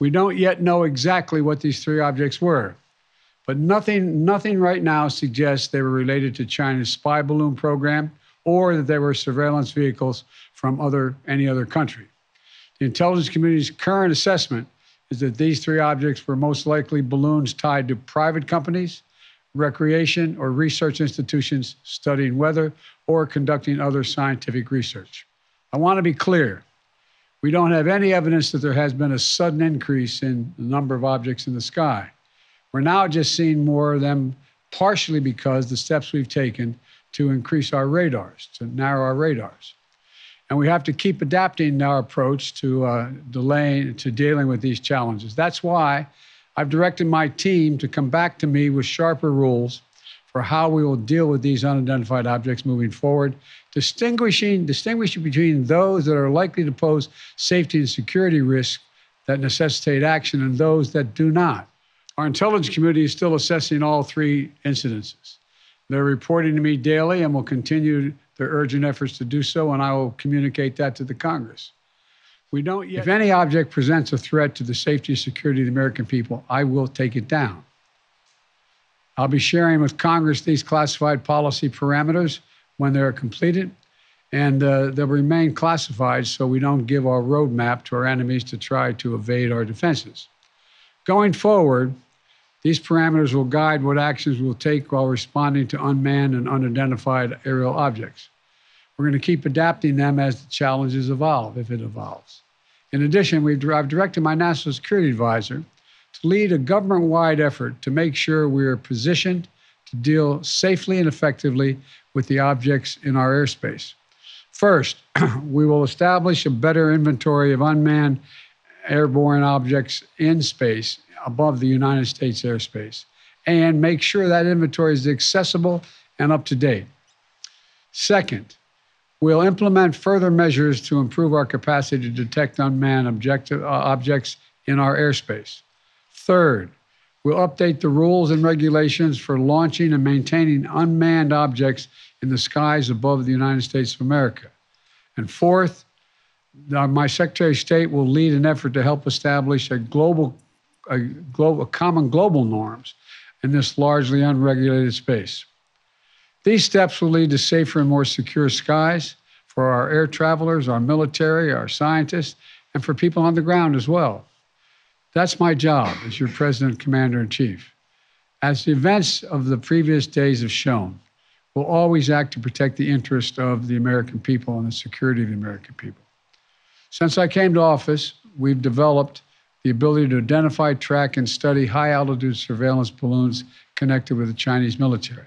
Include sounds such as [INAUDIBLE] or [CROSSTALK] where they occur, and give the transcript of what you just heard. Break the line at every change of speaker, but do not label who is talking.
We don't yet know exactly what these three objects were, but nothing, nothing right now suggests they were related to China's spy balloon program or that they were surveillance vehicles from other, any other country. The intelligence community's current assessment is that these three objects were most likely balloons tied to private companies, recreation, or research institutions studying weather or conducting other scientific research. I want to be clear. We don't have any evidence that there has been a sudden increase in the number of objects in the sky. We're now just seeing more of them, partially because the steps we've taken to increase our radars, to narrow our radars. And we have to keep adapting our approach to uh, delaying, to dealing with these challenges. That's why I've directed my team to come back to me with sharper rules for how we will deal with these unidentified objects moving forward, distinguishing, distinguishing between those that are likely to pose safety and security risks that necessitate action and those that do not. Our intelligence community is still assessing all three incidences. They're reporting to me daily and will continue their urgent efforts to do so, and I will communicate that to the Congress. We don't yet. If any object presents a threat to the safety and security of the American people, I will take it down. I'll be sharing with Congress these classified policy parameters when they're completed, and uh, they'll remain classified so we don't give our roadmap to our enemies to try to evade our defenses. Going forward, these parameters will guide what actions we'll take while responding to unmanned and unidentified aerial objects. We're going to keep adapting them as the challenges evolve, if it evolves. In addition, we've, I've directed my national security advisor lead a government wide effort to make sure we are positioned to deal safely and effectively with the objects in our airspace. First, [CLEARS THROAT] we will establish a better inventory of unmanned airborne objects in space above the United States airspace and make sure that inventory is accessible and up to date. Second, we'll implement further measures to improve our capacity to detect unmanned objective, uh, objects in our airspace. Third, we'll update the rules and regulations for launching and maintaining unmanned objects in the skies above the United States of America. And fourth, my Secretary of State will lead an effort to help establish a global a, global, common global norms in this largely unregulated space. These steps will lead to safer and more secure skies for our air travelers, our military, our scientists, and for people on the ground as well. That's my job as your president, commander in chief. As the events of the previous days have shown, we'll always act to protect the interest of the American people and the security of the American people. Since I came to office, we've developed the ability to identify, track, and study high altitude surveillance balloons connected with the Chinese military.